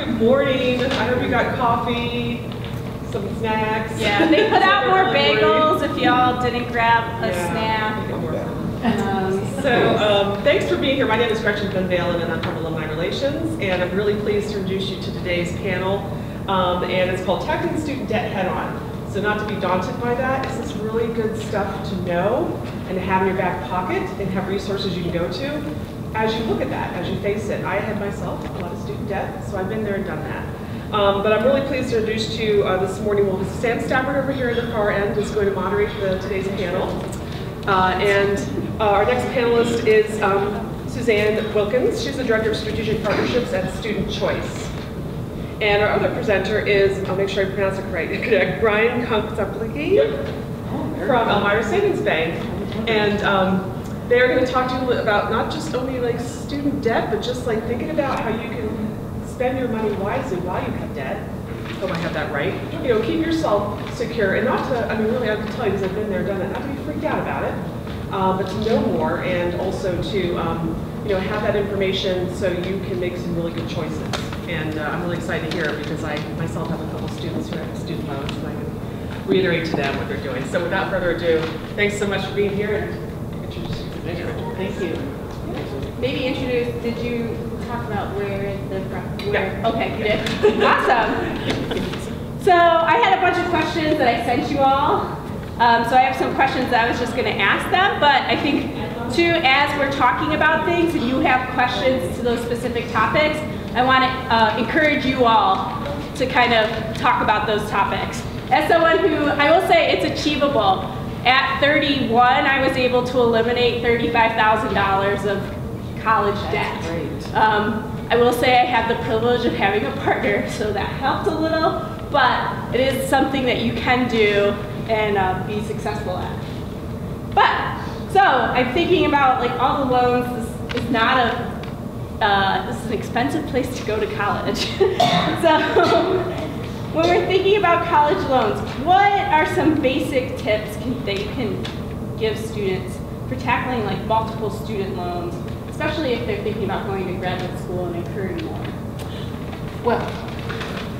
Good morning. I hope you got coffee, some snacks. Yeah, they put out more bagels if y'all didn't grab a Yeah, snack. make more. Um, So, um, thanks for being here. My name is Gretchen Van Valen, and I'm from Alumni Relations, and I'm really pleased to introduce you to today's panel, um, and it's called Tackling Student Debt Head On. So not to be daunted by that, this is really good stuff to know and to have in your back pocket and have resources you can go to as you look at that, as you face it. I had myself a lot of student debt, so I've been there and done that. Um, but I'm really pleased to introduce to you uh, this morning, well, Sam Stafford over here in the far end is going to moderate the, today's panel. Uh, and uh, our next panelist is um, Suzanne Wilkins. She's the Director of Strategic Partnerships at Student Choice. And our other presenter is, I'll make sure I pronounce it correct, Brian Kunk-Czaplicki from Elmira Savings Bank. And um, they're going to talk to you about not just only like student debt, but just like thinking about how you can spend your money wisely while you have debt. Hope I have that right. You know, keep yourself secure and not to, I mean, really, I to tell you because I've been there, done it, not to be freaked out about it, uh, but to know more and also to, um, you know, have that information so you can make some really good choices. And uh, I'm really excited to hear it because I myself have a couple students who have student loans and I can reiterate to them what they're doing. So without further ado, thanks so much for being here and introduce you to the manager. Thank you. maybe introduce, did you talk about where the, where? Okay, you did? Awesome. So I had a bunch of questions that I sent you all. Um, so I have some questions that I was just gonna ask them, but I think too, as we're talking about things and you have questions to those specific topics, I wanna uh, encourage you all to kind of talk about those topics. As someone who, I will say it's achievable. At 31, I was able to eliminate $35,000 of college debt. great. Um, I will say I have the privilege of having a partner, so that helped a little, but it is something that you can do and uh, be successful at. But, so I'm thinking about like all the loans, this is not a, uh, this is an expensive place to go to college. so, when we're thinking about college loans, what are some basic tips can, that you can give students for tackling like multiple student loans, especially if they're thinking about going to graduate school and incurring more? Well,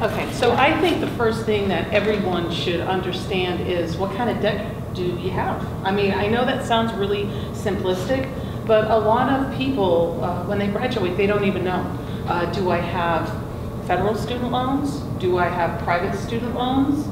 okay, so I think the first thing that everyone should understand is what kind of debt do you have? I mean, I know that sounds really simplistic, but a lot of people, uh, when they graduate, they don't even know. Uh, do I have federal student loans? Do I have private student loans?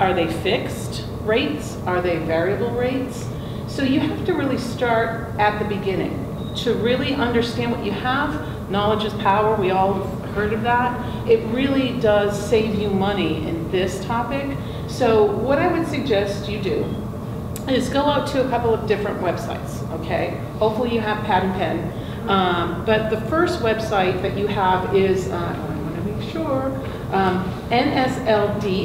Are they fixed rates? Are they variable rates? So you have to really start at the beginning to really understand what you have. Knowledge is power. We all heard of that. It really does save you money in this topic. So what I would suggest you do is go out to a couple of different websites, okay? Hopefully you have pad and pen. Um, but the first website that you have is, uh, sure, um, nslds.ed.gov.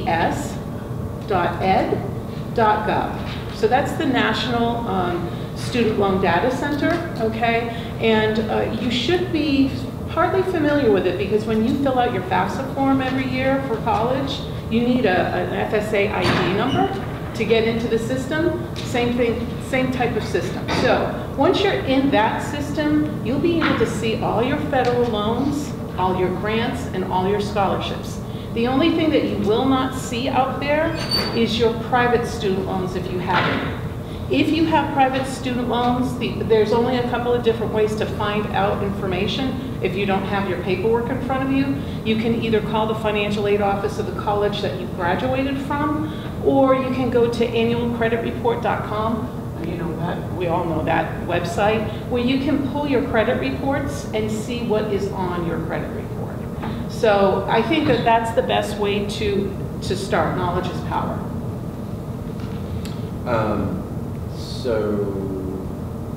So that's the National um, Student Loan Data Center, okay? And uh, you should be partly familiar with it because when you fill out your FAFSA form every year for college, you need a, an FSA ID number to get into the system. Same thing, same type of system. So once you're in that system, you'll be able to see all your federal loans, all your grants, and all your scholarships. The only thing that you will not see out there is your private student loans if you have any. If you have private student loans, the, there's only a couple of different ways to find out information. If you don't have your paperwork in front of you, you can either call the financial aid office of the college that you graduated from, or you can go to annualcreditreport.com. That, we all know that website, where you can pull your credit reports and see what is on your credit report. So I think that that's the best way to, to start. Knowledge is power. Um, so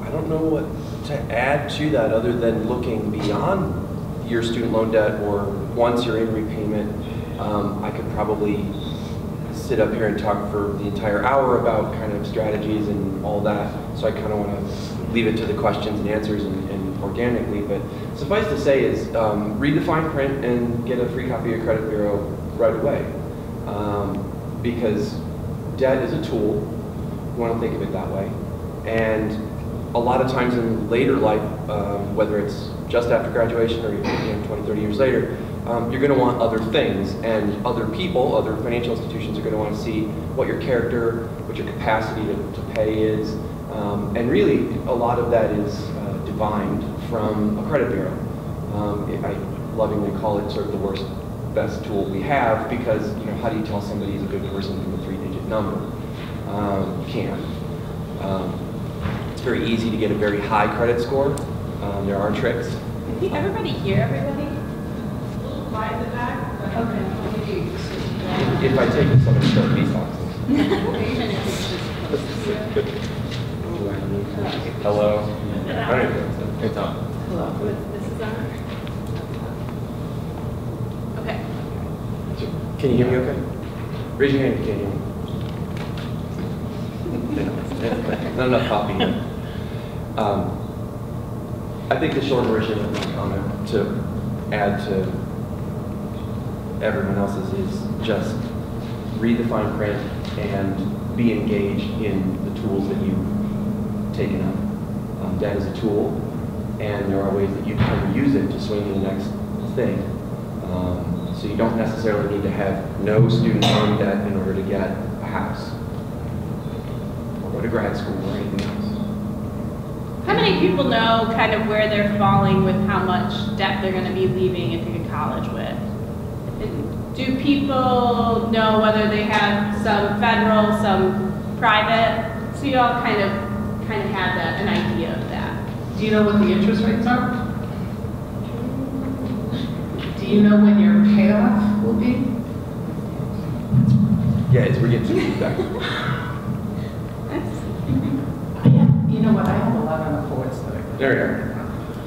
I don't know what to add to that other than looking beyond your student loan debt or once you're in repayment. Um, I could probably sit up here and talk for the entire hour about kind of strategies and all that. So I kind of want to leave it to the questions and answers and, and organically. But suffice to say is um, read the fine print and get a free copy of Credit Bureau right away. Um, because debt is a tool. You want to think of it that way. And a lot of times in later life, um, whether it's just after graduation or you know, 20, 30 years later, um, you're going to want other things, and other people, other financial institutions are going to want to see what your character, what your capacity to, to pay is, um, and really, a lot of that is uh, divined from a credit bureau. Um, I lovingly call it sort of the worst, best tool we have because, you know, how do you tell somebody he's a good person from a three-digit number? Um, you can't. Um, it's very easy to get a very high credit score. Um, there are tricks. Can everybody everybody? Quiet the back. Okay. If I take this, I'm going to start these Hello? I don't even know. It's on. Hello. This is on? Okay. Can you hear me okay? Raise your hand if you can hear me. Not enough coffee here. Um, I think the short version of my comment to add to everyone else's is just read the fine print and be engaged in the tools that you've taken up. Um, Debt is a tool, and there are ways that you can use it to swing to the next thing. Um, So you don't necessarily need to have no student loan debt in order to get a house, or go to grad school or anything else. How many people know kind of where they're falling with how much debt they're going to be leaving if you college with? Do people know whether they have some federal, some private? So you all kind of, kind of have that, an idea of that. Do you know what the interest rates are? Do you know when your payoff will be? Yeah, it's, we're getting some feedback. You know what, I have 11 accords that I. There we go.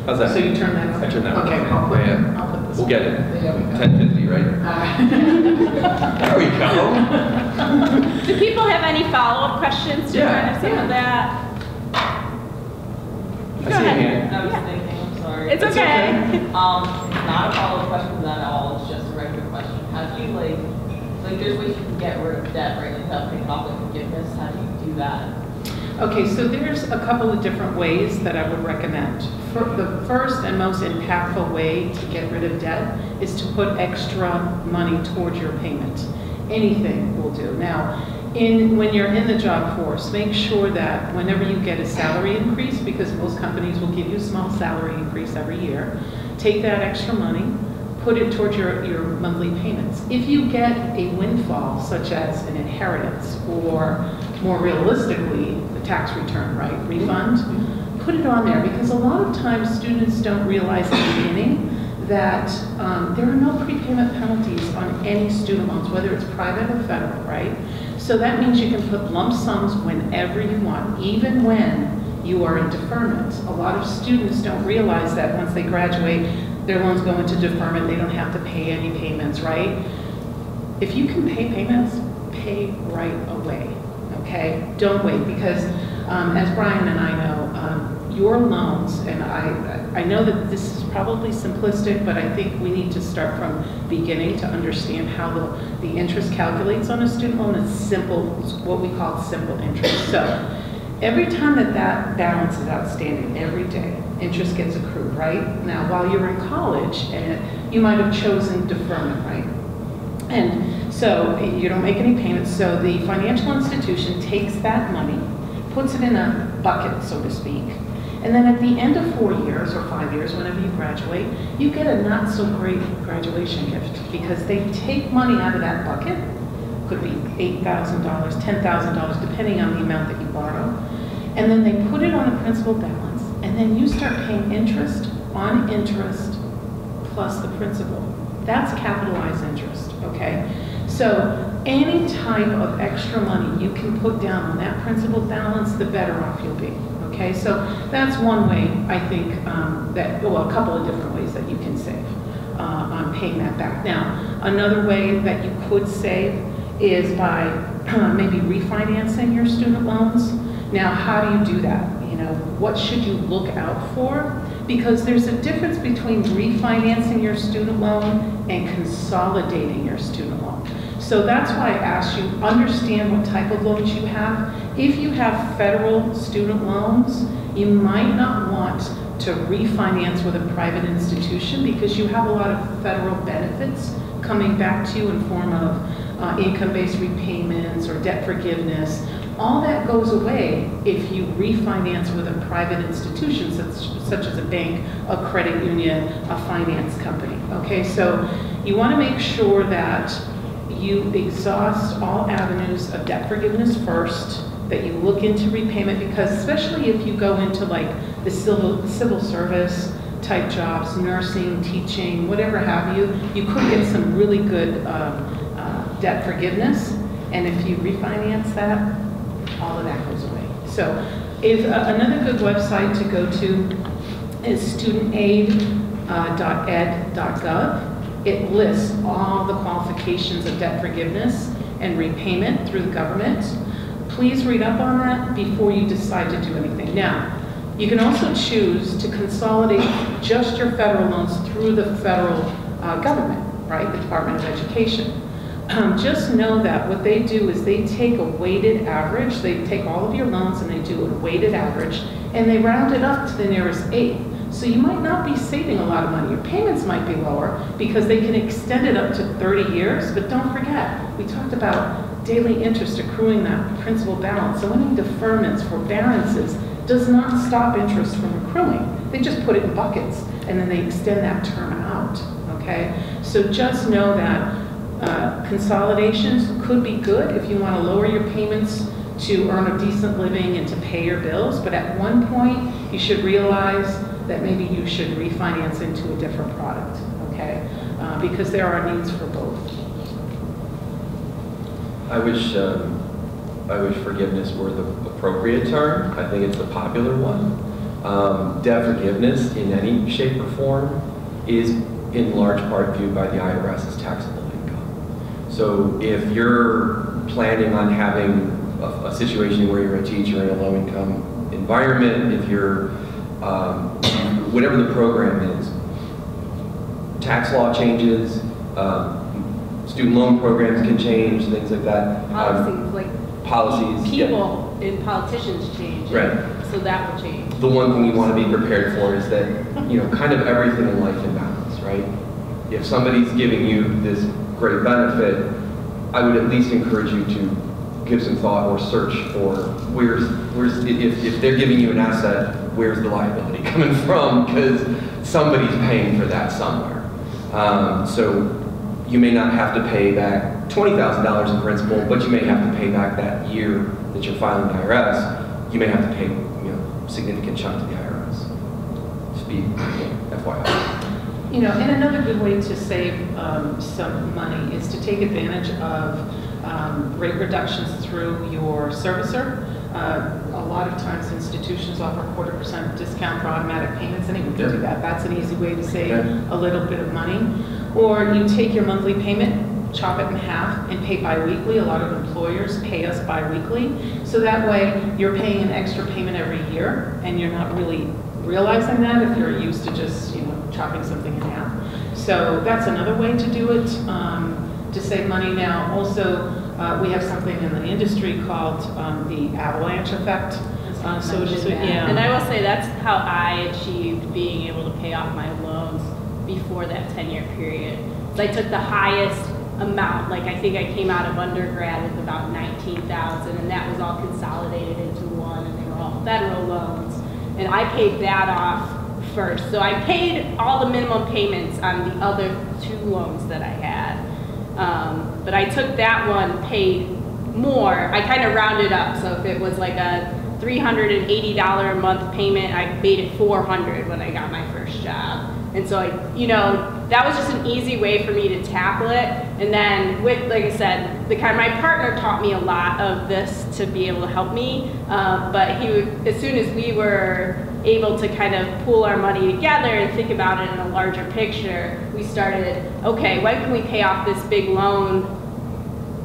How's that? So you turn that on? I turn that on. Okay, I'll put, Yeah, yeah. I'll put this. We'll get it. There we. Ten fifty, right? There we go. Do people have any follow-up questions to Yeah. kind of some of that? I Go see a ahead. hand. I was Yeah. thinking, I'm sorry. It's That's okay. Um, it's not a follow-up question to that at all, it's just a regular question. How do you like, like there's ways you can get rid of debt, right, like without paying off like forgiveness, how do you do that? Okay, so there's a couple of different ways that I would recommend. For the first and most impactful way to get rid of debt is to put extra money towards your payment. Anything will do. Now, in, when you're in the job force, make sure that whenever you get a salary increase, because most companies will give you a small salary increase every year, take that extra money, put it towards your, your monthly payments. If you get a windfall, such as an inheritance, or more realistically, the tax return, right, refund, put it on there, because a lot of times students don't realize at the beginning that um, there are no prepayment penalties on any student loans, whether it's private or federal, right? So that means you can put lump sums whenever you want, even when you are in deferment. A lot of students don't realize that once they graduate, their loans go into deferment, they don't have to pay any payments, right? If you can pay payments, pay right away, okay? Don't wait, because um, as Brian and I know, um, your loans, and I, I know that this is probably simplistic, but I think we need to start from beginning to understand how the, the interest calculates on a student loan. It's simple, it's what we call simple interest. So every time that that balance is outstanding, every day, interest gets accrued, right? Now, while you're in college, and you might have chosen deferment, right? And so you don't make any payments, so the financial institution takes that money, puts it in a bucket, so to speak, and then at the end of four years or five years, whenever you graduate, you get a not so great graduation gift because they take money out of that bucket, could be $8,000, $10,000, depending on the amount that you borrow, and then they put it on a principal balance, and then you start paying interest on interest plus the principal. That's capitalized interest, okay? So any type of extra money you can put down on that principal balance, the better off you'll be, okay? So that's one way, I think, um, that, well, a couple of different ways that you can save uh, on paying that back. Now, another way that you could save is by maybe refinancing your student loans. Now, how do you do that? You know, what should you look out for? Because there's a difference between refinancing your student loan and consolidating your student loan. So that's why I asked you, understand what type of loans you have. If you have federal student loans, you might not want to refinance with a private institution because you have a lot of federal benefits coming back to you in form of uh, income-based repayments or debt forgiveness. All that goes away if you refinance with a private institution such, such as a bank, a credit union, a finance company. Okay, so you want to make sure that you exhaust all avenues of debt forgiveness first, that you look into repayment, because especially if you go into like the civil, civil service type jobs, nursing, teaching, whatever have you, you could get some really good um, uh, debt forgiveness. And if you refinance that, all of that goes away. So if, uh, another good website to go to is uh, studentaid.ed.gov. It lists all the qualifications of debt forgiveness and repayment through the government. Please read up on that before you decide to do anything. Now, you can also choose to consolidate just your federal loans through the federal uh, government, right, the Department of Education. Um, just know that what they do is they take a weighted average, they take all of your loans and they do a weighted average, and they round it up to the nearest eighth. So you might not be saving a lot of money. Your payments might be lower because they can extend it up to 30 years, but don't forget, we talked about daily interest accruing that principal balance. So any deferments, forbearances, does not stop interest from accruing. They just put it in buckets and then they extend that term out, okay? So just know that uh, consolidations could be good if you want to lower your payments to earn a decent living and to pay your bills, but at one point, you should realize that maybe you should refinance into a different product, okay? Uh, because there are needs for both. I wish, um, I wish forgiveness were the appropriate term. I think it's the popular one. Um, debt forgiveness in any shape or form is in large part viewed by the IRS as taxable income. So if you're planning on having a, a situation where you're a teacher in a low-income environment, if you're, um, whatever the program is, tax law changes, um, student loan programs can change, things like that. Um, Policies, like Policies, yeah. people and politicians change. Right. So that will change. the one thing you want to be prepared for is that, you know, kind of everything in life in balance, right? If somebody's giving you this great benefit, I would at least encourage you to give some thought or search for where's, where's, if, if they're giving you an asset, where's the liability coming from? Because somebody's paying for that somewhere. Um, so you may not have to pay back $20,000 in principal, but you may have to pay back that year that you're filing the IRS. You may have to pay, you know, significant chunk to the IRS. Just be, FYI. You know, and another good way to save um, some money is to take advantage of um, rate reductions through your servicer. Uh, A lot of times institutions offer a quarter percent discount for automatic payments, and you can do that. That's an easy way to save Okay. a little bit of money. Or you take your monthly payment, chop it in half, and pay biweekly. A lot of employers pay us biweekly. So that way, you're paying an extra payment every year, and you're not really realizing that if you're used to just, you know, chopping something in half. So that's another way to do it, um, to save money. Now, also, uh, we have something in the industry called um, the avalanche effect. Uh, So just, yeah. And I will say that's how I achieved being able to pay off my loans before that 10-year period. So I took the highest amount, like I think I came out of undergrad with about 19,000 and that was all consolidated into one and they were all federal loans. And I paid that off first. So I paid all the minimum payments on the other two loans that I had. Um, but I took that one, paid more. I kind of rounded up. So if it was like a $380 a month payment, I made it 400 when I got my first job. And so I, you know, that was just an easy way for me to tackle it. And then with, like I said, the kind, my partner taught me a lot of this to be able to help me. Um, but he would, as soon as we were able to kind of pool our money together and think about it in a larger picture, we started, okay, when can we pay off this big loan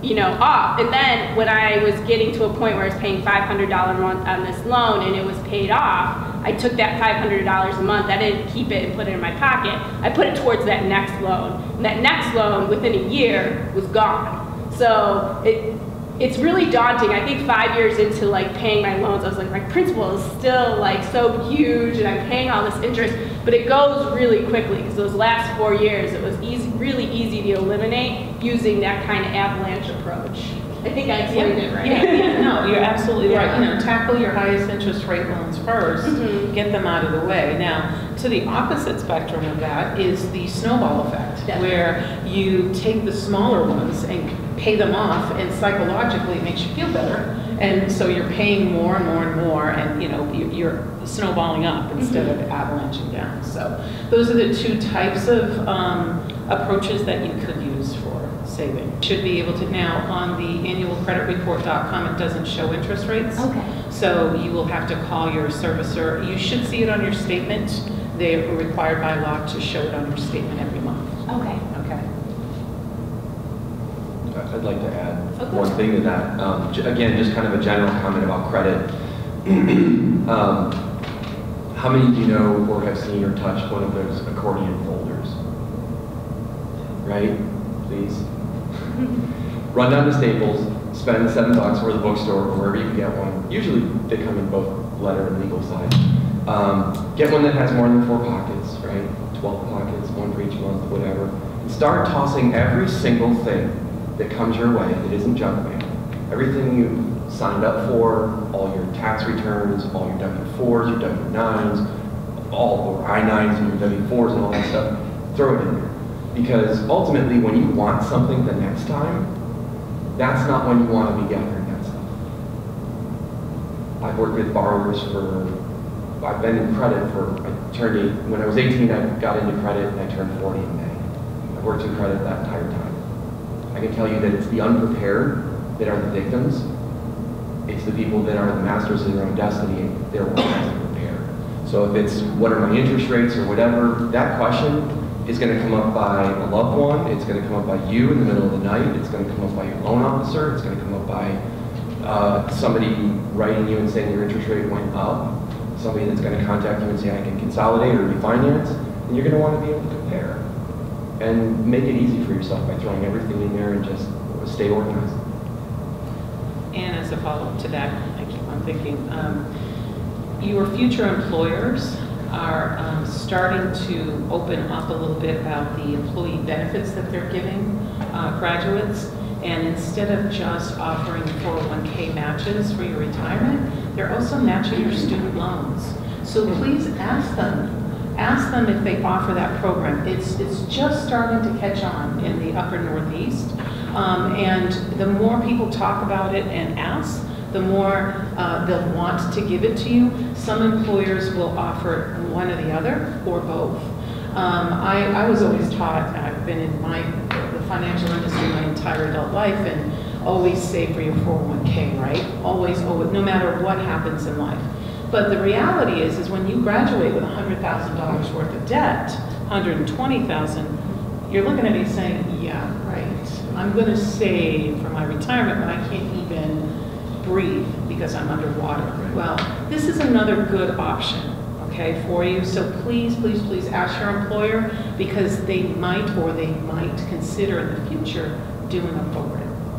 you know, off. And then when I was getting to a point where I was paying $500 a month on this loan and it was paid off, I took that $500 a month, I didn't keep it and put it in my pocket. I put it towards that next loan. And that next loan, within a year, was gone. So it, it's really daunting. I think five years into like paying my loans, I was like, my principal is still like so huge and I'm paying all this interest, but it goes really quickly because those last four years, it was easy, really easy to eliminate using that kind of avalanche approach. I think I explained it right. Yeah, yeah, no, you're absolutely right. You know, tackle your highest interest rate loans first, Mhm. get them out of the way. Now, to the opposite spectrum of that is the snowball effect, Yeah. where you take the smaller ones and pay them off, and psychologically it makes you feel better. And so you're paying more and more and more, and you know, you- you're snowballing up instead of avalanching down. So those are the two types of um, approaches that you could use for saving. Should be able to, now, on the annualcreditreport.com, it doesn't show interest rates. Okay. So you will have to call your servicer. You should see it on your statement. They are required by law to show it on your statement every month. Okay. I'd like to add Okay. one thing to that. Um, Again, just kind of a general comment about credit. Um, How many do you know or have seen or touched one of those accordion folders? Right? Please? Run down to Staples, spend seven bucks or the bookstore or wherever you can get one. Usually they come in both letter and legal size. Um, Get one that has more than four pockets, right? 12 pockets, one for each month, whatever. And start tossing every single thing that comes your way that isn't junk mail. Everything you signed up for, all your tax returns, all your W-4s, your W-9s, all your I-9s and your W-4s and all that stuff, throw it in there. Because ultimately, when you want something the next time, that's not when you want to be gathering that stuff. I've worked with borrowers for, I've been in credit for, I turned eight, when I was 18, I got into credit and I turned 40 in May. I've worked in credit that entire time. I can tell you that it's the unprepared that are the victims. It's the people that are the masters of their own destiny, and they're ones that are prepared. So if it's, what are my interest rates or whatever, that question is gonna come up by a loved one, it's gonna come up by you in the middle of the night, it's gonna come up by your loan officer, it's gonna come up by uh, somebody writing you and saying your interest rate went up, somebody that's gonna contact you and say I can consolidate or refinance, and you're gonna wanna be able to. And make it easy for yourself by throwing everything in there and just stay organized. And as a follow-up to that, I keep on thinking, um, your future employers are um, starting to open up a little bit about the employee benefits that they're giving uh, graduates. And instead of just offering 401k matches for your retirement, they're also matching your student loans. So please ask them, ask them if they offer that program. It's, it's just starting to catch on in the upper northeast. Um, and the more people talk about it and ask, the more uh, they'll want to give it to you. Some employers will offer one or the other, or both. Um, I, I was always taught, I've been in my, the financial industry my entire adult life, and always save for your 401k, right? Always, always, no matter what happens in life. But the reality is, is when you graduate with $100,000 worth of debt, 120,000, you're looking at me saying, yeah, right. I'm going to save for my retirement when I can't even breathe because I'm underwater. Well, this is another good option, okay, for you. So please, please, please ask your employer because they might or they might consider in the future doing a program like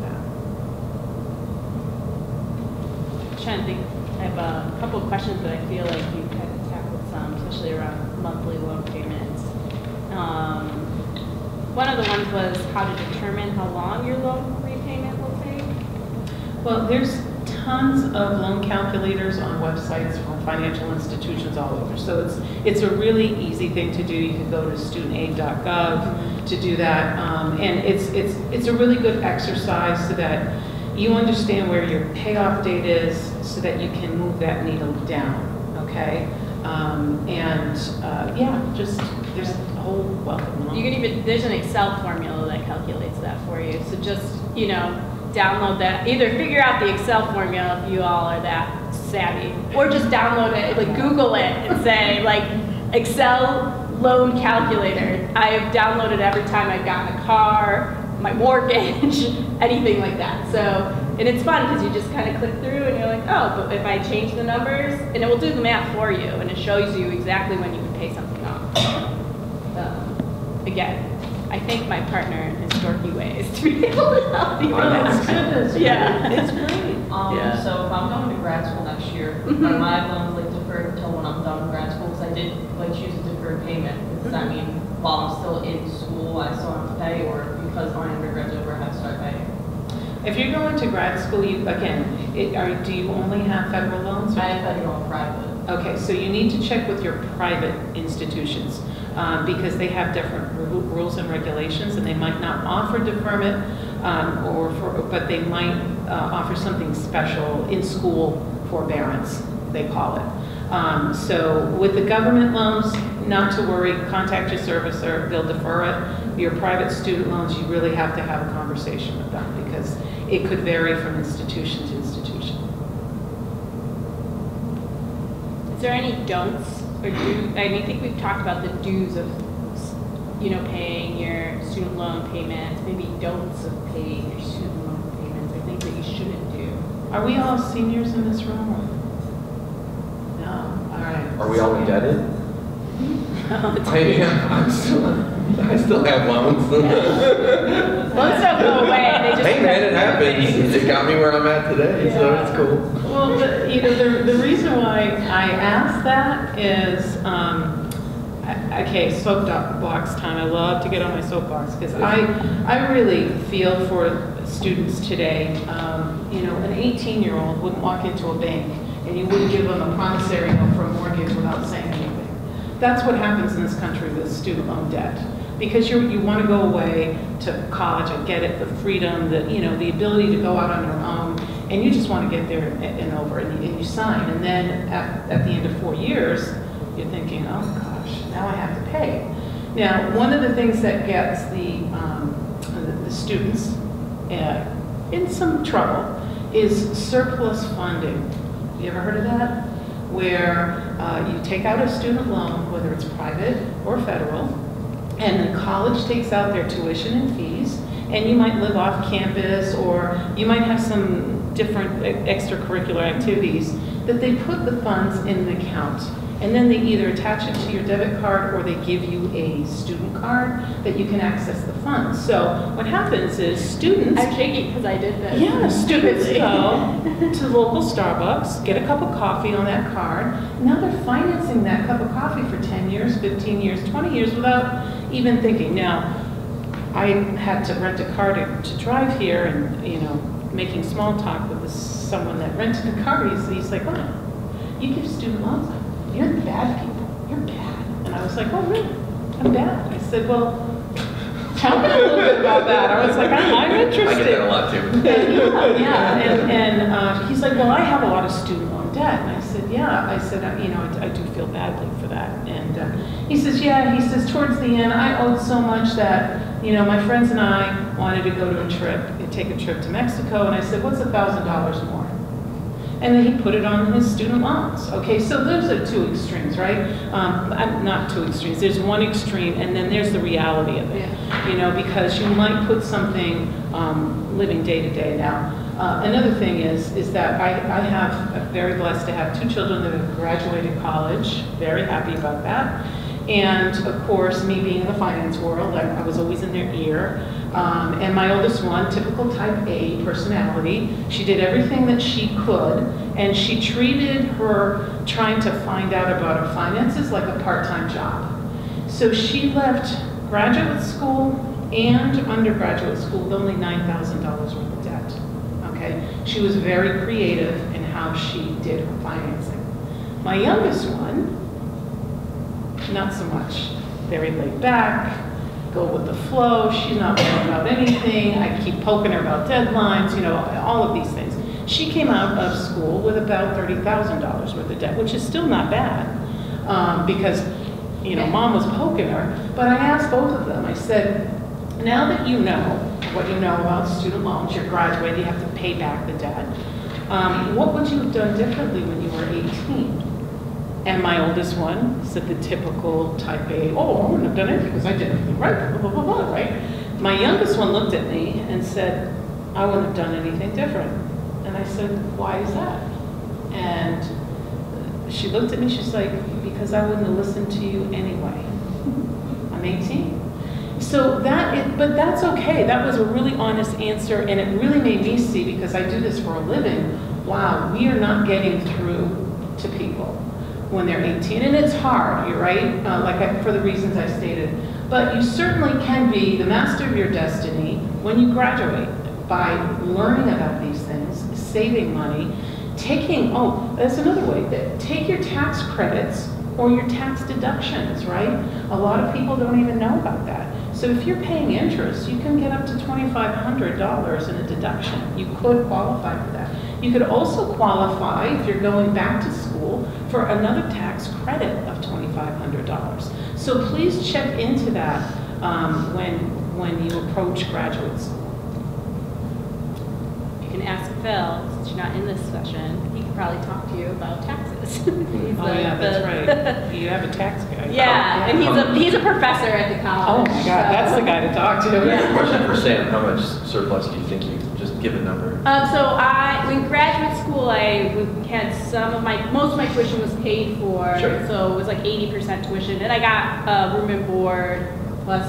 that. think, I have a couple of questions, but I feel like you've kind of tackled some, especially around monthly loan payments. Um, One of the ones was how to determine how long your loan repayment will take. Well, there's tons of loan calculators on websites from financial institutions all over. So it's, it's a really easy thing to do. You can go to studentaid.gov to do that. Um, and it's, it's, it's a really good exercise so that you understand where your payoff date is so that you can move that needle down, okay? Um, and, uh, yeah, just, there's a whole of. You can even, there's an Excel formula that calculates that for you. So just, you know, download that, either figure out the Excel formula if you all are that savvy, or just download it, like Google it and say like Excel loan calculator. I've downloaded every time I've gotten a car, my mortgage, anything like that. So, and it's fun because you just kind of click through and you're like, oh, but if I change the numbers, and it will do the math for you, and it shows you exactly when you can pay something off. Um, Again, I thank my partner in his dorky ways to be able to help you. Oh, that's good. Yeah. It's great. Um, Yeah. so if I'm going to grad school next year, Mhm. are my loans like deferred until when I'm done with grad school? Because I did like choose a deferred payment. Does that mean while I'm still in school, I still have to pay, or because my undergrad's over, I start paying? If you're going to grad school, you, again, it, are, do you only have federal loans? I have federal and private. Okay, so you need to check with your private institutions, um, because they have different rules and regulations, and they might not offer deferment, um, or for, but they might, uh, offer something special in-school forbearance, they call it. Um, so with the government loans, not to worry, contact your servicer, they'll defer it. Your private student loans, you really have to have a conversation with them, because it could vary from institution to institution. Is there any don'ts or do, I mean, I think we've talked about the do's of, you know, paying your student loan payments, maybe don'ts of paying your student loan payments, or things that you shouldn't do. Are we all seniors in this room? No, all right. Are we all indebted? I am, I'm still, I still have loans. Loans don't go away, they just. Hey man, it happens. It got me where I'm at today, so it's cool. Well, the- you know, the, the reason why I asked that is, um, I- okay, soapbox time. I love to get on my soapbox because I, I really feel for students today. Um, You know, an 18-year-old wouldn't walk into a bank and you wouldn't give them a promissory note for a mortgage without saying anything. That's what happens in this country with student loan debt. Because you, you want to go away to college and get it, the freedom, the, you know, the ability to go out on your own, and you just want to get there and and over, and you, and you sign. And then at, at the end of four years, you're thinking, oh gosh, now I have to pay. Now, one of the things that gets the, um, the, the students uh, in some trouble is surplus funding. You ever heard of that? Where uh, you take out a student loan, whether it's private or federal, and the college takes out their tuition and fees, and you might live off campus, or you might have some different extracurricular activities, that they put the funds in an account. And then they either attach it to your debit card, or they give you a student card that you can access the funds. So what happens is students I'm shaking because I did this. yeah, students go to the local Starbucks, get a cup of coffee on that card. Now they're financing that cup of coffee for 10 years, 15 years, 20 years without even thinking. Now, I had to rent a car to, to drive here and, you know, making small talk with this, someone that rented a car. He's, he's like, oh, you give student loans? You're the bad people. You're bad. And I was like, oh, really? I'm bad. I said, well, tell me a little bit about that. I was like, I'm, I'm interested. I get that a lot too. Yeah, yeah, and, and uh, he's like, well, I have a lot of student loan debt. And I said, yeah, I said, uh, you know, I I do feel badly for that. And uh, he says, yeah, he says, towards the end, I owed so much that, you know, my friends and I wanted to go to a trip, take a trip to Mexico. And I said, what's a thousand dollars more? And then he put it on his student loans. Okay, so those are two extremes, right? Um, not two extremes. There's one extreme, and then there's the reality of it. You know, because you might put something um, living day to day now. Uh, another thing is, is that I, I have, I'm very blessed to have two children that have graduated college. Very happy about that. And of course, me being in the finance world, I, I was always in their ear. Um, and my oldest one, typical type A personality, she did everything that she could, and she treated her trying to find out about her finances like a part-time job. So she left graduate school and undergraduate school with only $9,000 worth of debt. Okay? She was very creative in how she did her financing. My youngest one, not so much. Very laid back, go with the flow. She's not worried about anything. I keep poking her about deadlines, you know, all of these things. She came out of school with about $30,000 worth of debt, which is still not bad um, because, you know, mom was poking her. But I asked both of them, I said, now that you know what you know about student loans, you're graduated, you have to pay back the debt, um, what would you have done differently when you were 18? And my oldest one said the typical type A, oh, I wouldn't have done anything because I did everything right, blah, blah, blah, blah, right? My youngest one looked at me and said, I wouldn't have done anything different. And I said, why is that? And she looked at me, she's like, because I wouldn't have listened to you anyway. I'm 18. So that, is- but that's okay. That was a really honest answer, and it really made me see, because I do this for a living, wow, we are not getting through to people when they're 18. And it's hard, you're right, uh, like, I- for the reasons I stated. But you certainly can be the master of your destiny when you graduate by learning about these things, saving money, taking, oh, that's another way, that take your tax credits or your tax deductions, right? A lot of people don't even know about that. So if you're paying interest, you can get up to $2,500 in a deduction. You could qualify for that. You could also qualify, if you're going back to school, for another tax credit of $2,500. So please check into that um, when, when you approach graduate school. You can ask Phil, since you're not in this session, he could probably talk to you about taxes. He's Oh, the- yeah, that's right. You have a tax guy. Yeah, and he's a, he's a professor at the college. Oh, my God, that's the guy to talk to. Yeah. Question for Sam, how much surplus do you think you, just give a number? Um, so I, in graduate school, I had some of my, most of my tuition was paid for. Sure. So it was like eighty percent tuition, and I got uh, room and board plus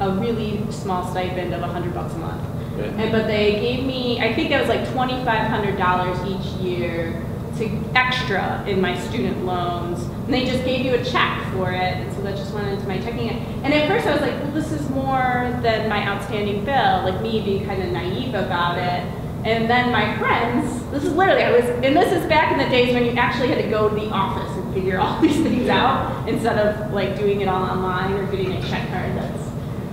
a really small stipend of hundred bucks a month. Okay. And, but they gave me, I think that was like twenty-five hundred dollars each year to extra in my student loans. And they just gave you a check for it, and so that just went into my checking. account. And at first I was like, well, this is more than my outstanding bill, like me being kind of naive about it. And then my friends, this is literally, I was, and this is back in the days when you actually had to go to the office and figure all these things out instead of like doing it all online or getting a check card that's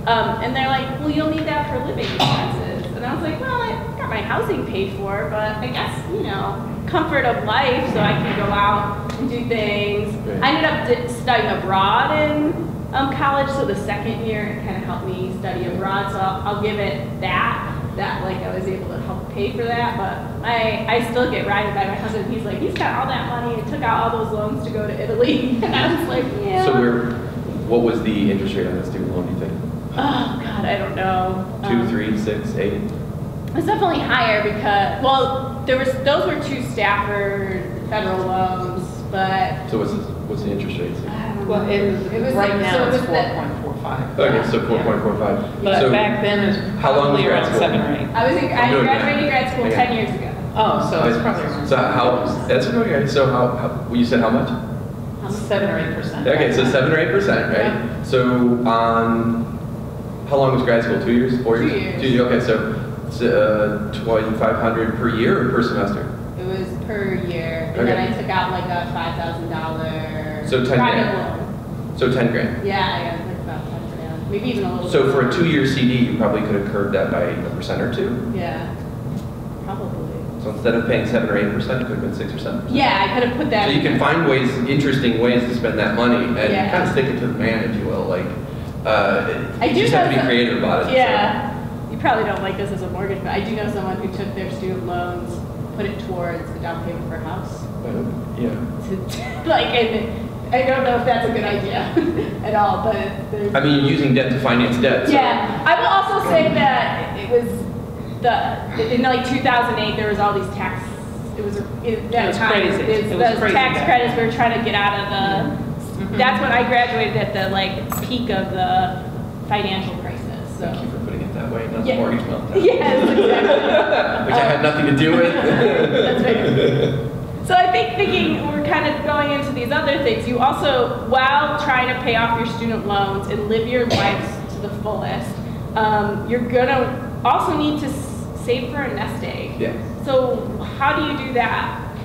um, and they're like, well, you'll need that for living expenses. And I was like, well, I got my housing paid for, but I guess, you know, comfort of life so I can go out and do things. Right. I ended up studying abroad in um, college, so the second year it kind of helped me study abroad. So I'll, I'll give it that, that like I was able to help pay for that. But I, I still get rided by my husband. He's like, he's got all that money and took out all those loans to go to Italy. and I was like, yeah. So we're, what was the interest rate on that student loan, do you think? Oh God, I don't know. Two, Um, three, six, eight? It's definitely higher because well, there was those were two Stafford federal loans, but So what's the, what's the interest rate? I don't Well, it, It was right like- now so it's was four the- point four five. Okay, so four point four five. But back then it was How long was probably around school? seven or eight. I was in, I'm I doing graduated grad school Okay. ten years ago. Oh, so it's probably around. So how, that's okay, so how, how, you said how much? Um, seven or eight percent. Okay, so seven or eight percent, Yeah. right? So on, how long was grad school, two years, four years? Two years? years. Okay, so, it's, uh, twenty-five hundred per year or per semester? It was per year, and then I took out like a five thousand dollar So 10 private grand. loan. So ten grand. Yeah, I like about ten grand, maybe even a little. So for a two-year CD, you probably could have curved that by a percent or two. Yeah, probably. So instead of paying seven or eight percent, it could have been six or seven. percent. Yeah, I could have put that. So you can find ways, interesting ways to spend that money and Yeah. kind of stick it to the man, if you will, like, uh, I you do just have to be creative about it. so. Yeah, you probably don't like this as a mortgage, but I do know someone who took their student loans, put it towards the down payment for a house. Uh, Yeah. Like, and I don't know if that's a good idea at all, but there's. I mean, using debt to finance debt. so- Yeah, I will also say that it was the, in like 2008, there was all these tax, it was, it- that It was time. crazy. it's- It was the crazy tax back credits, we were trying to get out of the, that's when I graduated at the like peak of the financial crisis, so. Thank you for putting it that way, not the Yeah. mortgage meltdown. Yes, exactly. Which I had nothing to do with. That's fair. So I think thinking we're kind of going into these other things, you also, while trying to pay off your student loans and live your life to the fullest, um, you're gonna also need to save for a nest egg. Yeah. So how do you do that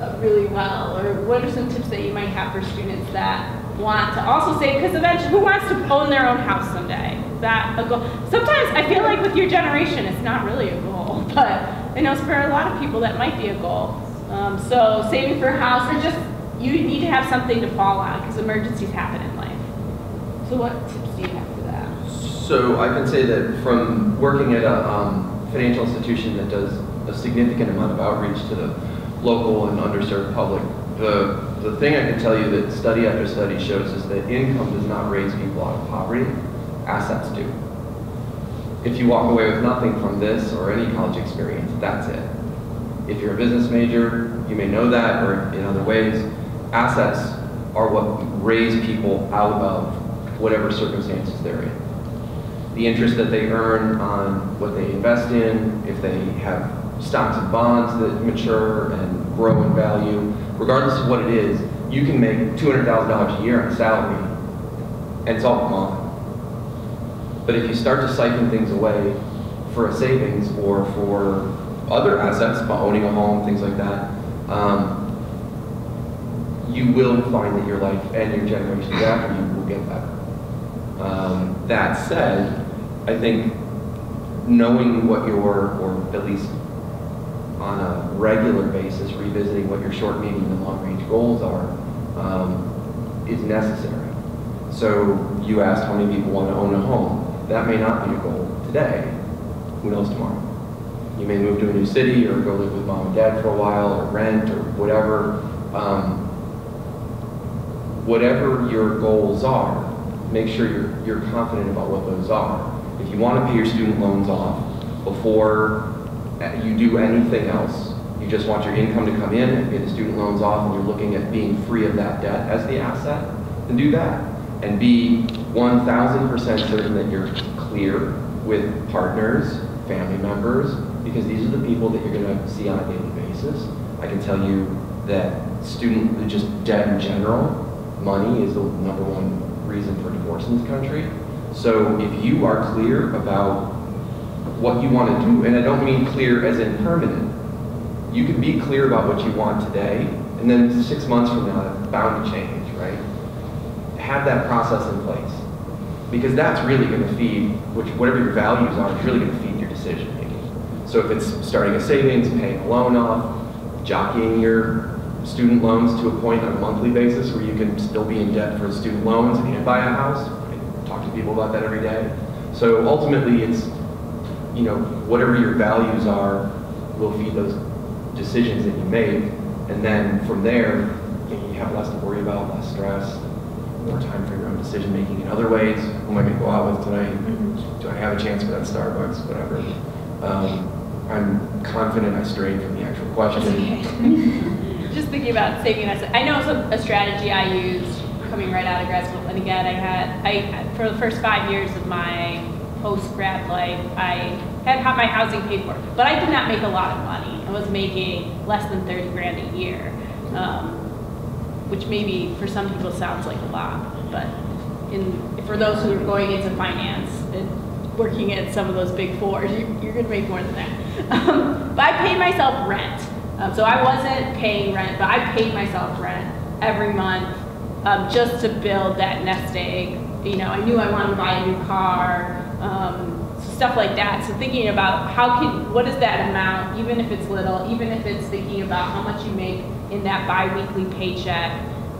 uh, really well? Or what are some tips that you might have for students that want to also save? Because eventually, who wants to own their own house someday? That a goal? Sometimes I feel like with your generation, it's not really a goal, but I know for a lot of people that might be a goal. Um, so saving for a house, or just you need to have something to fall on because emergencies happen in life. So what tips do you have for that? So I can say that from working at a um, financial institution that does a significant amount of outreach to the local and underserved public, the, the thing I can tell you that study after study shows is that income does not raise people out of poverty, assets do. If you walk away with nothing from this or any college experience, that's it. If you're a business major, you may know that, or in other ways, assets are what raise people out of whatever circumstances they're in. the interest that they earn on what they invest in, if they have stocks and bonds that mature and grow in value, regardless of what it is, you can make $200,000 a year on salary and it's all gone. But if you start to siphon things away for a savings or for other assets, by owning a home, things like that, um, you will find that your life and your generations after you will get better. Um, that said, I think knowing what your, or at least on a regular basis, revisiting what your short, medium, and long-range goals are, um, is necessary. So you asked how many people want to own a home. That may not be a goal today. Who knows tomorrow? You may move to a new city or go live with mom and dad for a while or rent or whatever. Um, whatever your goals are, make sure you're, you're confident about what those are. If you want to pay your student loans off before you do anything else, you just want your income to come in and pay the student loans off and you're looking at being free of that debt as the asset, then do that. And be 1,000% certain that you're clear with partners, family members, because these are the people that you're going to see on a daily basis. I can tell you that student, just debt in general, money is the number one reason for divorce in this country. So if you are clear about what you want to do, and I don't mean clear as in permanent, you can be clear about what you want today, and then six months from now, that's bound to change, right? Have that process in place. Because that's really going to feed, which, whatever your values are, it's really going to feed your decision making. So if it's starting a savings, paying a loan off, jockeying your student loans to a point on a monthly basis where you can still be in debt for student loans and buy a house. I talk to people about that every day. So ultimately, it's, you know, whatever your values are will feed those decisions that you make. And then from there, you have less to worry about, less stress, more time for your decision making in other ways. Who am I going to go out with tonight? Mm-hmm. Do I have a chance for that Starbucks? Whatever. Um, I'm confident I strayed from the actual question. Just thinking about saving us. I know it's a, a strategy I used coming right out of grad school. And again, I had, I, for the first five years of my post-grad life, I had had my housing paid for. But I did not make a lot of money. I was making less than 30 grand a year, um, which maybe for some people sounds like a lot. But in, for those who are going into finance and working at some of those big fours, you, you're going to make more than that. Um, but I paid myself rent. Um, so I wasn't paying rent, but I paid myself rent every month um, just to build that nest egg. You know, I knew I wanted to buy a new car, um, stuff like that. So thinking about how can, what is that amount, even if it's little, even if it's thinking about how much you make in that biweekly paycheck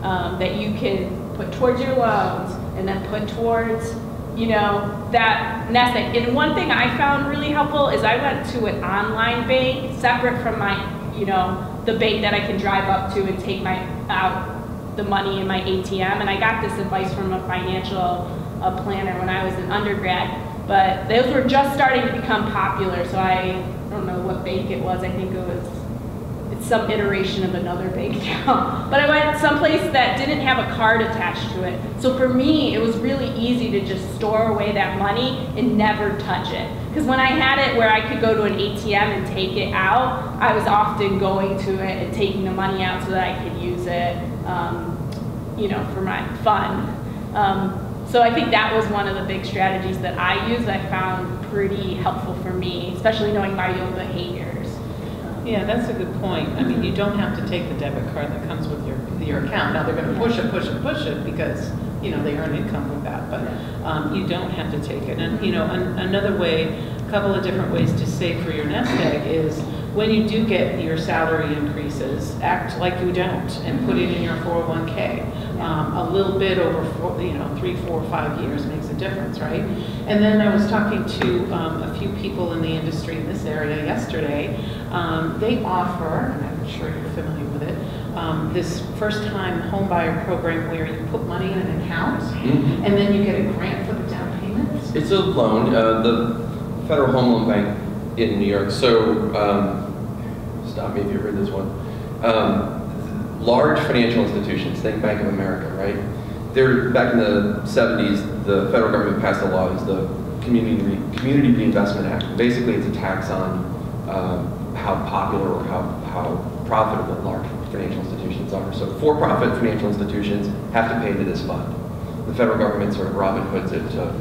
um, that you can put towards your loans and then put towards you know, that nest egg. And one thing I found really helpful is I went to an online bank separate from my, you know, the bank that I can drive up to and take my out the money in my ATM. And I got this advice from a financial uh, planner when I was an undergrad. But those were just starting to become popular, so I don't know what bank it was. I think it was some iteration of another bank account. But I went someplace that didn't have a card attached to it. So for me, it was really easy to just store away that money and never touch it. Because when I had it where I could go to an ATM and take it out, I was often going to it and taking the money out so that I could use it, um, you know, for my fun. Um, so I think that was one of the big strategies that I used. I found pretty helpful for me, especially knowing my own behaviors. Yeah, that's a good point. I mean, you don't have to take the debit card that comes with your, your account. Now, they're gonna push it, push it, push it, because, you know, they earn income with that, but, um, you don't have to take it. And, you know, an- another way, a couple of different ways to save for your nest egg is when you do get your salary increases, act like you don't and put it in your 401K. Um, a little bit over four, you know, three, four, five years makes a difference, right? And then I was talking to um, a few people in the industry in this area yesterday. Um, they offer, and I'm sure you're familiar with it, um, this first-time homebuyer program where you put money in an account Mhm. and then you get a grant for the down payment. It's a loan. Uh, the Federal Home Loan Bank in New York. So, um, stop me if you've heard this one. Um, large financial institutions, think Bank of America, right? They're back in the 70s. The federal government passed a law. It was the Community, Community Reinvestment Act. Basically, it's a tax on um, how popular or how, how profitable large financial institutions are. So for-profit financial institutions have to pay into this fund. The federal government sort of Robin Hoods it to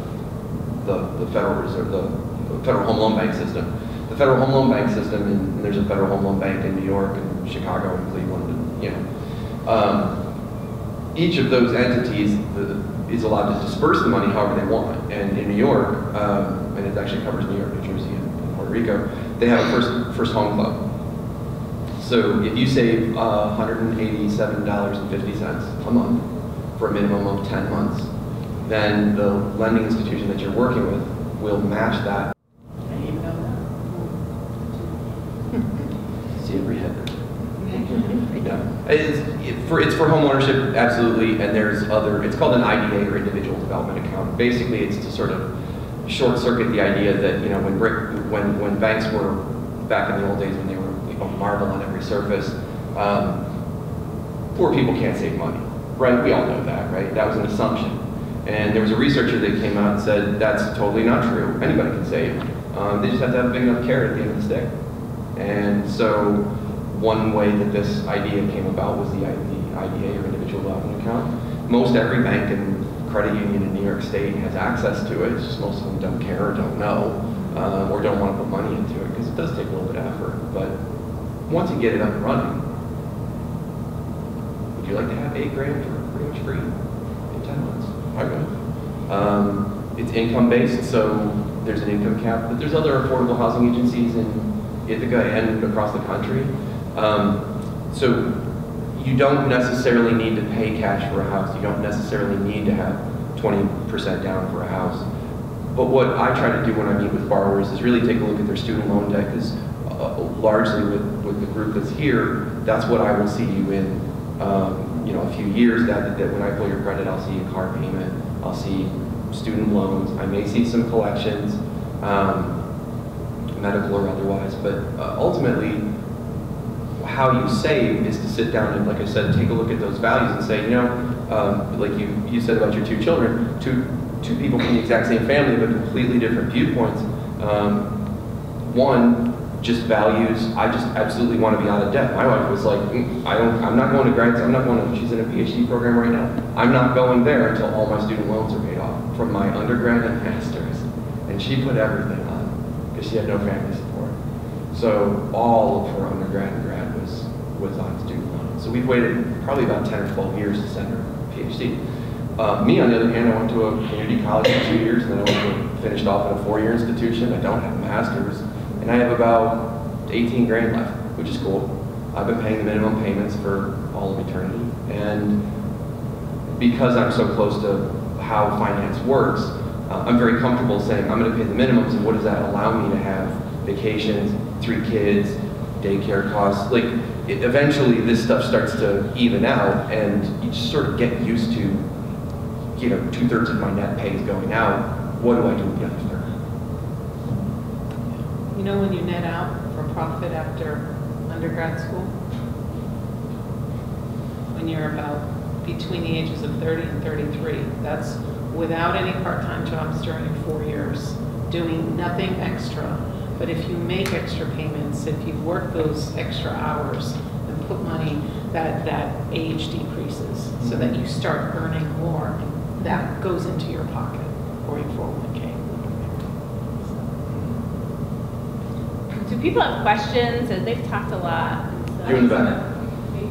the, the Federal Reserve, the Federal Home Loan Bank system. Federal Home Loan Bank system, and there's a Federal Home Loan Bank in New York and Chicago and Cleveland, and, you know. Um, each of those entities the, is allowed to disperse the money however they want. And in New York, um, and it actually covers New York, New Jersey, and Puerto Rico, they have a first, first home club. So if you save uh, $187.50 a month for a minimum of 10 months, then the lending institution that you're working with will match that. I didn't even know See every head. Yeah. It's, it- for, it's for homeownership, absolutely, and there's other, it's called an IDA or individual development account. Basically, it's to sort of short circuit the idea that, you know, when when, when banks were, back in the old days when they were, you know, marble on every surface, um, poor people can't save money, right? We all know that, right? That was an assumption. And there was a researcher that came out and said that's totally not true. Anybody can save. Um, they just have to have a big enough carrot at the end of the stick. And so one way that this idea came about was the the IDA or individual development account. Most every bank and credit union in New York State has access to it. It's just most of them don't care or don't know uh, or don't want to put money into it because it does take a little bit of effort. But once you get it up and running, would you like to have eight grand for pretty much free in 10 months? I would. Um, it's income based, so there's an income cap, but there's other affordable housing agencies in Ithaca and across the country. Um, so you don't necessarily need to pay cash for a house. You don't necessarily need to have 20% down for a house. But what I try to do when I meet with borrowers is really take a look at their student loan debt, because uh, largely with, with the group that's here, that's what I will see you in, um, you know, a few years, that, that when I pull your credit, I'll see a car payment, I'll see student loans, I may see some collections, um, medical or otherwise, but uh, ultimately, how you save is to sit down and, like I said, take a look at those values and say, you know, um, like you, you said about your two children, two, two people from the exact same family but completely different viewpoints. Um, one, just values, I just absolutely want to be out of debt. My wife was like, "Mm, I don't, I'm not going to grad, I'm not going to, she's in a PhD program right now. I'm not going there until all my student loans are paid off, from my undergrad and master's. And she put everything on, because she had no family support. So all of her undergrad was, on student loan. So we've waited probably about 10 or 12 years to send her PhD. Uh, me, on the other hand, I went to a community college for two years, and then I went to, finished off in a four-year institution. I don't have a master's, and I have about 18 grand left, which is cool. I've been paying the minimum payments for all of eternity, and because I'm so close to how finance works, uh, I'm very comfortable saying I'm going to pay the minimums, and what does that allow me to have? Vacations, three kids, daycare costs. Like, it, eventually, this stuff starts to even out, and you just sort of get used to, you know, two thirds of my net pay is going out. What do I do with the other third? You know when you net out for profit after undergrad school? When you're about between the ages of 30 and 33. That's without any part-time jobs during four years, doing nothing extra. But if you make extra payments, if you work those extra hours and put money, that, that age decreases so that you start earning more. That goes into your pocket or your 401k. Do people have questions? And they've talked a lot. so- You in the back.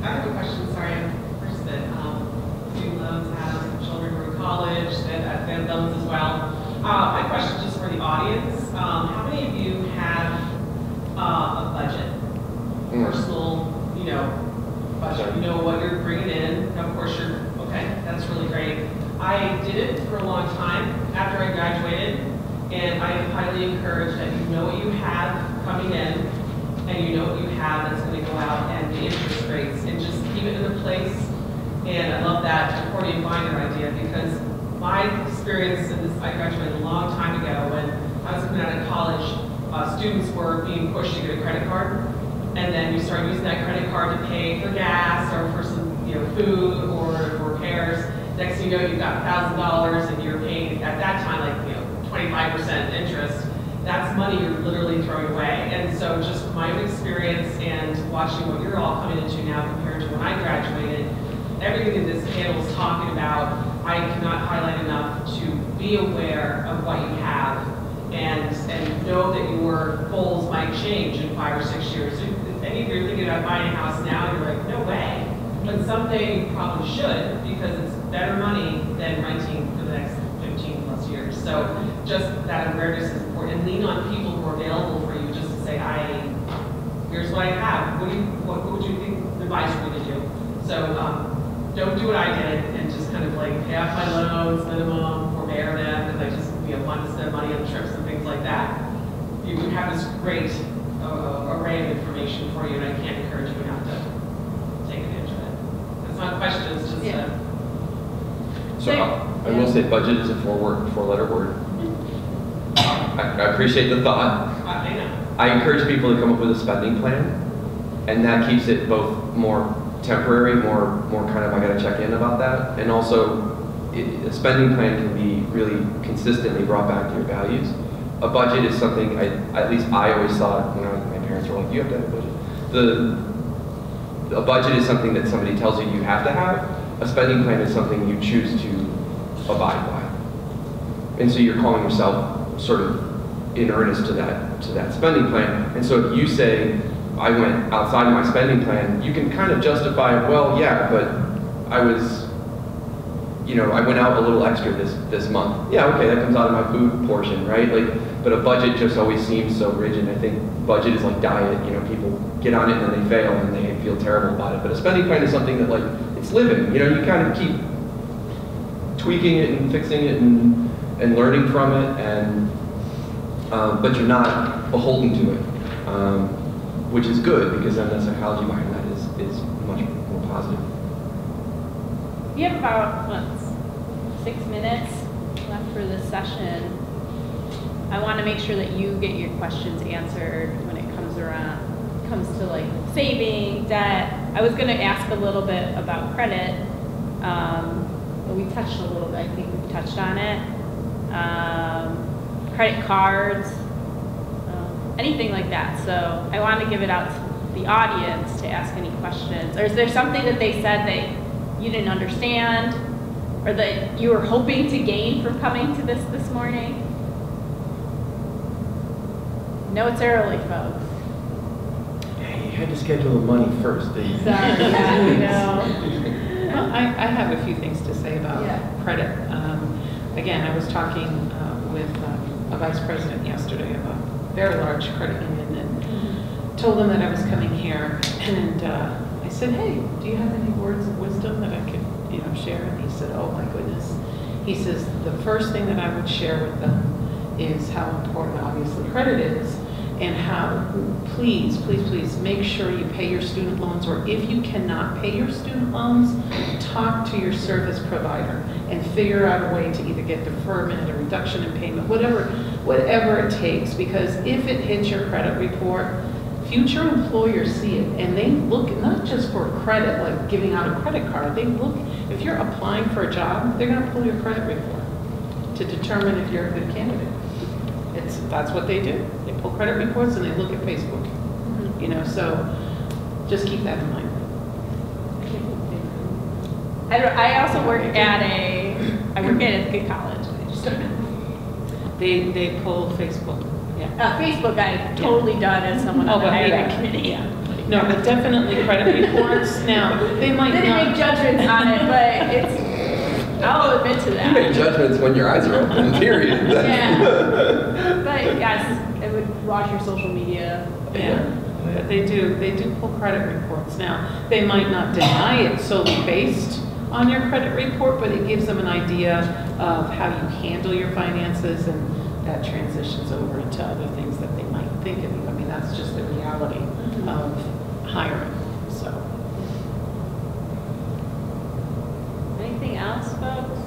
I have a question, sorry, I'm interested. Um, Student loans, have children who are in college, that have been loans as well. Uh, My question just for the audience, um, how many of you have uh, a budget? Mm. Personal, you know, budget, you know what you're bringing in, of course you're, okay, that's really great. I did it for a long time after I graduated, and I highly encourage that you know what you have coming in, and you know what you have that's gonna go out and the interest rates, and just keep it in a place. And I love that accordion binder idea, because my experience in this, I graduated a long time ago, when I was coming out of college, students were being pushed to get a credit card, and then you start using that credit card to pay for gas, or for some, you know, food, or repairs. Next thing you know, you've got thousand dollars, and you're paying, at that time, like, you know, twenty-five percent interest, that's money you're literally throwing away. And so just my own experience and watching what you're all coming into now compared to when I graduated, everything that this panel is talking about, I cannot highlight enough to be aware of what you have and know that your goals might change in five or six years. If any of you are thinking about buying a house now, you're like, no way. But someday you probably should, because it's better money than renting for the next fifteen plus years. So just that awareness is important, and lean on people who are available for you, just to say, I, here's what I have, what do you, what what would you think, advise me to do? So, um, don't do what I did, and just kind of like pay off my loans, minimum, forbear them, because I just, you know, want to spend money on trips and things like that. You would have this great uh, array of information for you, and I can't encourage you not to take advantage of it. It's not questions, just Yeah. uh So I I will say budget is a four-word, four-letter word. I I appreciate the thought. I I know. I encourage people to come up with a spending plan, and that keeps it both more temporary, more, more kind of, I gotta check in about that, and also, a spending plan can be really consistently brought back to your values. A budget is something, I, at least I always thought, you know, my parents were like, you have to have a budget. The, a budget is something that somebody tells you you have to have, a spending plan is something you choose to abide by. And so you're calling yourself sort of in earnest to that, to that spending plan. And so if you say, I went outside of my spending plan, you can kind of justify, well, yeah, but I was, you know, I went out a little extra this, this month. Yeah, okay, that comes out of my food portion, right? Like, but a budget just always seems so rigid. I think budget is like diet, you know, people get on it and then they fail and they feel terrible about it. But a spending plan is something that like, it's living, you know, you kind of keep tweaking it and fixing it and, and learning from it and um, but you're not beholden to it, um, which is good because then the psychology behind that is, is much more positive. We have about, what, six minutes left for this session. I want to make sure that you get your questions answered when it comes around, comes to like saving, debt. I was going to ask a little bit about credit, um, but we touched a little bit, I think we've touched on it. Um, credit cards, um, anything like that. So I want to give it out to the audience to ask any questions. Or is there something that they said that you didn't understand or that you were hoping to gain from coming to this this morning? No, it's early, folks. Yeah, you had to schedule the money first. Sorry, yeah, I know. Well, I, I have a few things to say about Yeah. credit. Um, Again, I was talking uh, with um, a vice president yesterday of a very large credit union and told them that I was coming here. And uh, I said, hey, do you have any words of wisdom that I could, you know, share? And he said, oh my goodness. He says, the first thing that I would share with them is how important obviously credit is and how, please, please, please, make sure you pay your student loans, or if you cannot pay your student loans, talk to your service provider and figure out a way to either get deferment, a reduction in payment, whatever, whatever it takes, because if it hits your credit report, future employers see it, and they look not just for credit, like giving out a credit card, they look, if you're applying for a job, they're gonna pull your credit report to determine if you're a good candidate. It's, that's what they do. They credit reports and they look at Facebook. You know, so just keep that in mind. I, don't- I also work at a, I work at a good college. I just don't know. They, they pull Facebook, yeah. Uh, Facebook, I've totally done as someone on the Oh, but hiring yeah, committee. yeah. No, but definitely credit reports. Now, they might Didn't make judgments on it, but it's, I'll admit to You make that. judgments when your eyes are open, period. Yeah. But yes, it would watch your social media. yeah, but they do, they do pull credit reports. Now, they might not deny it solely based on your credit report, but it gives them an idea of how you handle your finances and that transitions over into other things that they might think of you. I mean, that's just the reality mm-hmm. of hiring, so. Anything else, folks?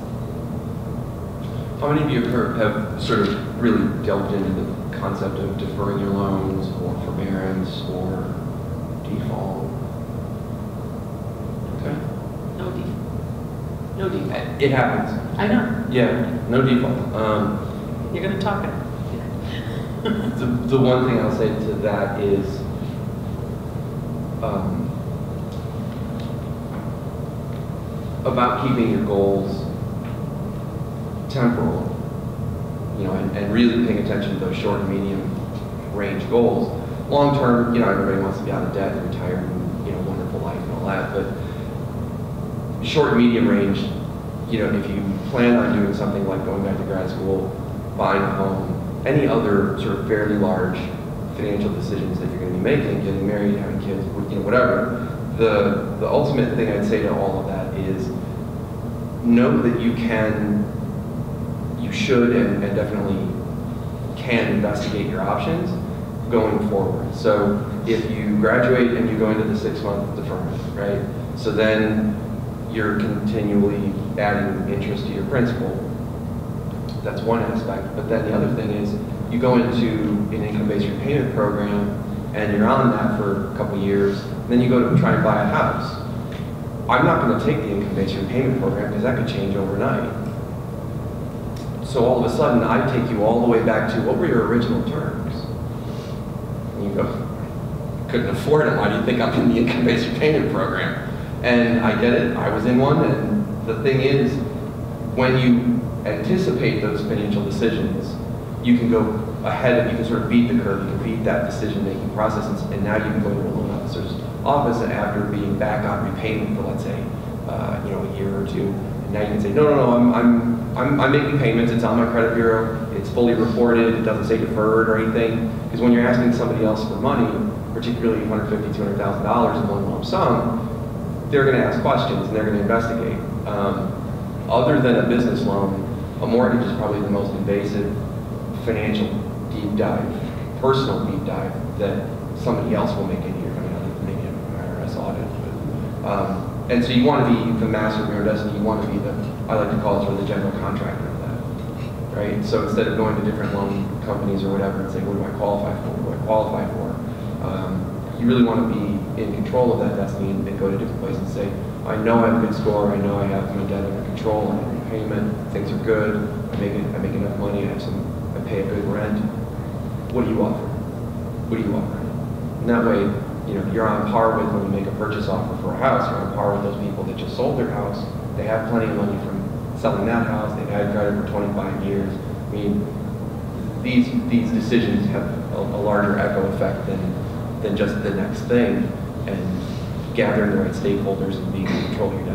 How many of you have, have sort of really delved into the concept of deferring your loans or forbearance or default? Okay. No default. No default. It happens. I know. Yeah, no default. Um, You're gonna talk it. The, the one thing I'll say to that is, um, about keeping your goals temporal, you know, and, and really paying attention to those short and medium range goals. Long term, you know, everybody wants to be out of debt and retired and, you know, wonderful life and all that, but short and medium range, you know, if you plan on doing something like going back to grad school, buying a home, any other sort of fairly large financial decisions that you're going to be making, getting married, having kids, you know, whatever, the, the ultimate thing I'd say to all of that is know that you can, you should and, and definitely can investigate your options going forward. So if you graduate and you go into the six-month deferment, right? So then you're continually adding interest to your principal. That's one aspect. But then the other thing is you go into an income-based repayment program and you're on that for a couple years, then you go to try and buy a house. I'm not going to take the income-based repayment program because that could change overnight. So all of a sudden, I take you all the way back to what were your original terms? And you go, couldn't afford it. Why do you think I'm in the income-based repayment program? And I get it. I was in one. And the thing is, when you anticipate those financial decisions, you can go ahead and you can sort of beat the curve. You can beat that decision-making process, and, and now you can go to a loan officer's office after being back on repayment for, let's say, uh, you know, a year or two. And now you can say, no, no, no, I'm, I'm, I'm, I'm making payments. It's on my credit bureau. It's fully reported. It doesn't say deferred or anything. Because when you're asking somebody else for money, particularly $150,000, $200,000 in one lump sum, they're going to ask questions and they're going to investigate. Um, other than a business loan, a mortgage is probably the most invasive financial deep dive, personal deep dive that somebody else will make in here, I mean, maybe an IRS audit. But, um, and so you want to be the master of your destiny. You want to be the, I like to call it sort of the general contractor of that, right? So instead of going to different loan companies or whatever and saying, what do I qualify for? What do I qualify for? Um, you really want to be in control of that destiny and, and go to different places and say, I know I have a good score. I know I have my debt under control. I have repayment. Things are good. I make it, I make enough money. I have some. I pay a good rent. What do you offer? What do you offer? And that way, you know, you're on par with when you make a purchase offer for a house. You're on par with those people that just sold their house. They have plenty of money from selling that house. They've had credit for 25 years. I mean, these these decisions have a, a larger echo effect than than just the next thing. And gathering the right stakeholders and being in control of your.